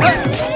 Hey!